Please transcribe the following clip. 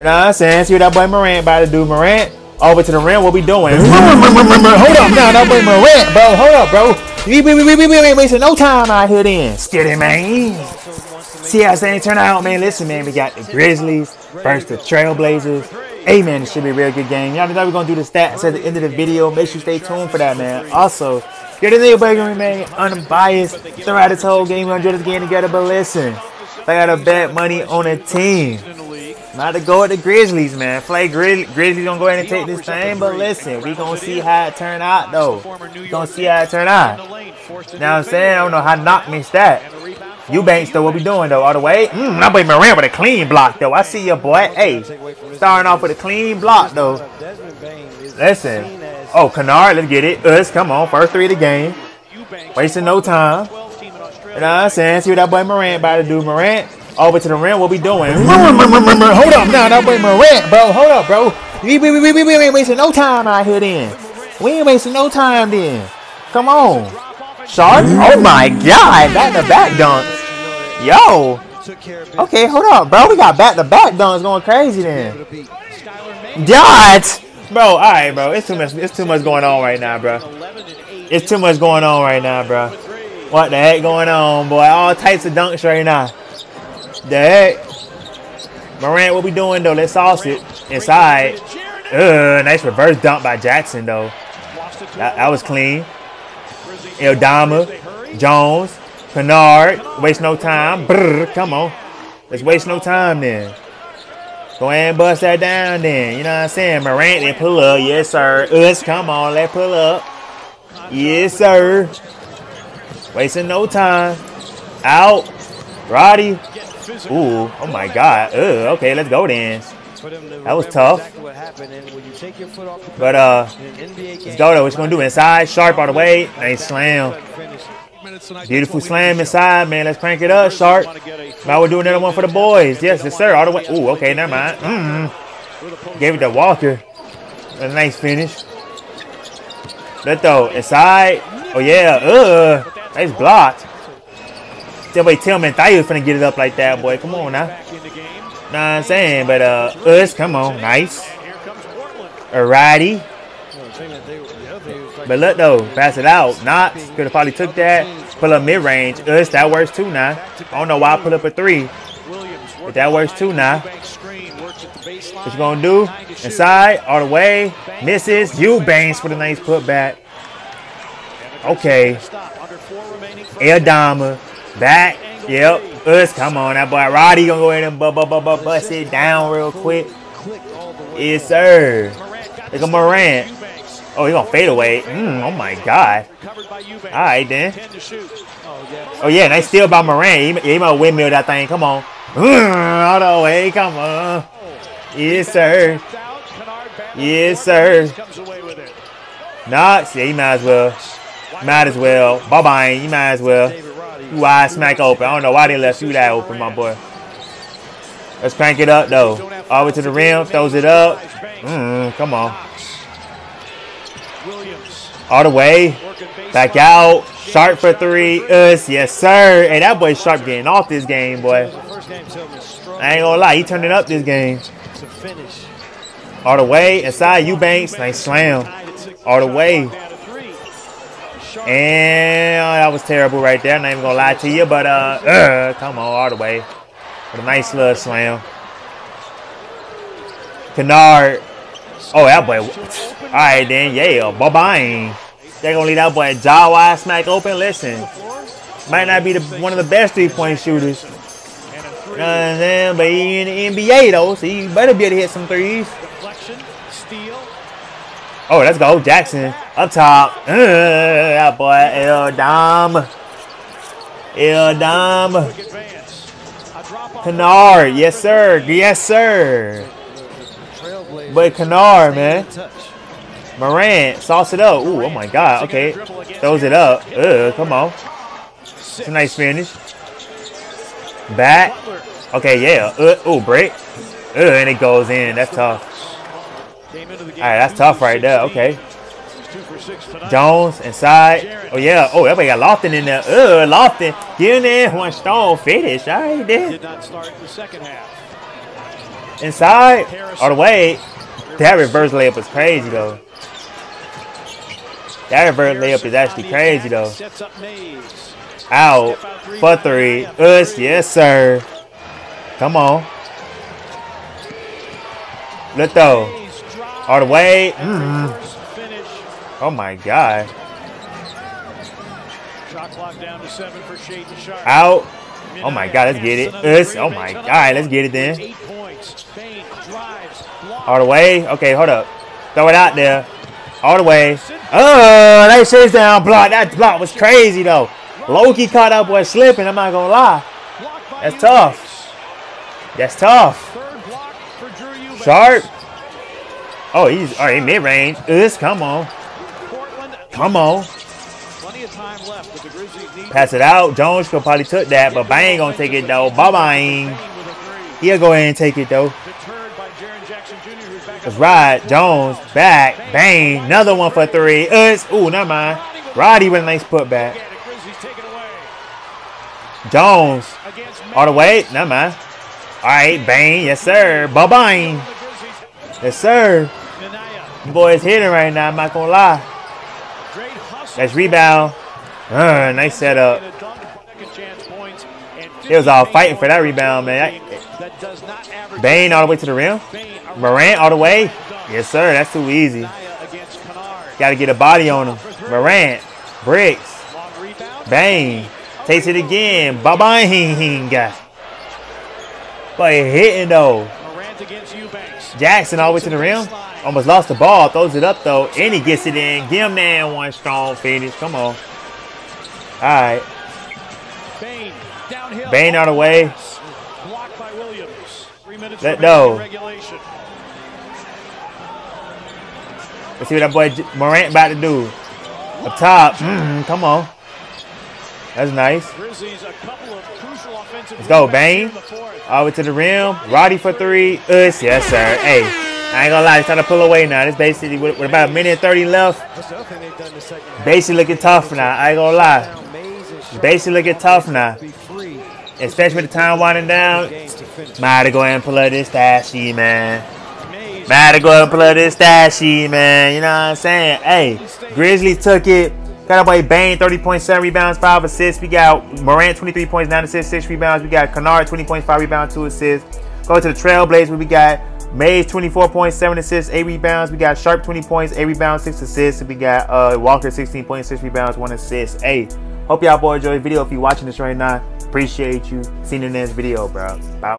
You know what I'm saying? See that boy Morant about to do. Morant, over to the rim. What we doing? Hold up now, that boy Morant, bro. Hold up, bro. We, we, we, we, we ain't wasting no time out here then. Skitty, man. See how things turn out, man. Listen, man, we got the Grizzlies versus the Trailblazers. Hey, man, it should be a real good game. Y'all know we're going to do the stats at the end of the video. Make sure you stay tuned for that, man. Also, get in there, baby, remain unbiased throughout this whole game. Going to this game together, but listen, I got to bet money on a team. Not to go with the Grizzlies, man. Play Grizz Grizzlies gonna go ahead and take this thing, but listen, we gonna see how it turn out though. We gonna see how it turn out. Now I'm saying, I don't know how knock me that. Eubanks though, what we doing though? All the way? Mmm, I boy Morant with a clean block though. I see your boy. Hey, starting off with a clean block though. Listen. Oh, Kennard, let's get it. Us, come on. First three of the game. Wasting no time. You know what I'm saying? See what that boy Morant about to do. Morant over to the rim. What we doing? Hold up now, that boy Morant, bro. Hold up, bro. We, we, we, we, we ain't wasting no time out here then. We ain't wasting no time then. Come on. Sharpe. Oh my god. Back to back dunk. Yo. Okay, hold up, bro. We got back to back dunks going crazy then. Dot. Bro, alright, bro. It's too much it's too much going on right now, bro. It's too much going on right now, bro. What the heck going on, boy? All types of dunks right now. The heck? Morant, what we doing though? Let's sauce it inside. Nice reverse dump by Jackson though. That, that was clean. Aldama, Jones, Kennard. Waste no time. Brr, come on. Let's waste no time then. Go ahead and bust that down then. You know what I'm saying? Morant, they pull up. Yes, sir. Us, come on. Let pull up. Yes, sir. Wasting no time. Out. Roddy. Ooh. Oh, my God. Ugh, okay, let's go then. That was tough. But, uh, let's go, though. What you to do? Inside. Sharpe all the way. Nice slam. Beautiful slam inside, man. Let's crank it up, Sharpe. Now we're doing another one for the boys. Yes, yes, sir. All the way. Ooh, okay, never mind. Mm -hmm. Gave it to Walker. A nice finish. Let though inside. Oh yeah. Uh, nice blocked. That way Tillman thought he was gonna get it up like that, boy. Come on now. What I'm saying? But uh, us, come on, nice. Alrighty. But look though, pass it out. Knox could have probably took that. Pull up mid range. Us, that works too now. I don't know why I put up a three. But that works too now. What you gonna do? Inside, all the way. Misses. Eubanks for the nice putback. Okay. Aldama. Back. Yep. Us, come on. That boy Roddy gonna go in and bu bu bu bu bust it down real quick. Yes, sir. Look at Morant. Oh, he gonna fade away. Mm, oh my god. All right then. Oh yeah, nice steal by Morant. He, he might windmill that thing. Come on. All the way. Come on. Yes, sir. Yes, sir. Knox. Yeah, he might as well. Might as well. Bye bye. You might as well. Wide smack open. I don't know why they left you that open, my boy. Let's crank it up though. All the way to the rim. Throws it up. Mm, come on. All the way. Back out. Sharpe for three. Us. Yes, sir. Hey, that boy Sharpe getting off this game, boy. I ain't gonna lie. He turning up this game. All the way. Inside Eubanks. Nice slam. All the way. And oh, that was terrible right there. I'm not even gonna lie to you, but uh, uh come on, all the way. With a nice little slam. Kennard. Oh, that boy. All right, then. Yeah, bye-bye. They're going to leave that boy jaw smack open. Listen, might not be the, one of the best three-point shooters. You know what I'm saying? But he in the NBA, though, so he better be able to hit some threes. Oh, let's go. Jackson up top. Uh, that boy, El Dom. El Dom. Kennard. Yes, sir. Yes, sir. But Kennard, man. Morant, sauce it up. Ooh, oh my God. Okay. Throws it up. Ugh, come on. It's a nice finish. Back. Okay, yeah. Uh, ooh, break. Ugh, and it goes in. That's tough. All right, that's tough right there. Okay. Jones inside. Oh, yeah. Oh, everybody got Lofton in there. Ugh, Lofton. Get in there. One stone finish. All right, then. Did not start the second half. Inside. All the way. That reverse layup was crazy, though. That reverse layup is actually crazy, though. Out. For three. Us. Yes, sir. Come on. Let go. All the way. Mm. Oh, my God. Out. Oh my god, let's get it. Us. Oh my god, let's get it then. All the way. Okay, hold up. Throw it out there. All the way. Oh, that shit's down block. That block was crazy though. Loki caught up with slipping. I'm not gonna lie. That's tough. That's tough. Sharpe. Oh, he's all right. Mid range. Us. Come on. Come on. Plenty of time left. Pass it out. Jones could probably took that, but Bane gonna take it though. Bye bye. He'll go ahead and take it though. It's Rod Jones back. Bane. Another one for three. Us. Ooh, never mind. Roddy with a nice putback. Jones. All the way. Never mind. All right. Bane. Yes, sir. Bye bye. Yes, sir. You boys hitting right now. I'm not gonna lie. Nice rebound. Uh, nice setup. It was all fighting for that rebound, man. Bane all the way to the rim. Morant all the way. Yes, sir. That's too easy. Got to get a body on him. Morant. Bricks. Bane. Takes it again. Bye-bye. But hitting, though. Jackson all the way to the rim. Almost lost the ball. Throws it up, though. And he gets it in. Give him that one strong finish. Come on. All right. Bane, downhill. Bane out of the way. Blocked by Williams. Three minutes Let go. Let's see what that boy Morant about to do. Up top. Mm -hmm, come on. That's nice. Let's go, Bane. All the way to the rim. Roddy for three. Us. Yes, sir. Hey, I ain't gonna lie. He's trying to pull away now. It's basically with, with about a minute and 30 left. Basically looking tough now. I ain't gonna lie. Basically looking tough now. Especially with the time winding down. Might to go ahead and pull up this stashy, man. Might to go ahead and pull up this stashy, man. You know what I'm saying? Hey, Grizzlies took it. Got away Bane, 30.7 rebounds, 5 assists. We got Morant, 23 points, 9 assists, 6 rebounds. We got Kennard, 20 points, 5 rebounds, 2 assists. Go to the Trailblazers, we got Mays, 24 points, 7 assists, 8 rebounds. We got Sharpe, 20 points, 8 rebounds, 6 assists. We got uh, Walker, 16 points, 6 rebounds, 1 assist. Hey, Hope y'all boy enjoy the video. If you're watching this right now, appreciate you. See you in the next video, bro. Bye.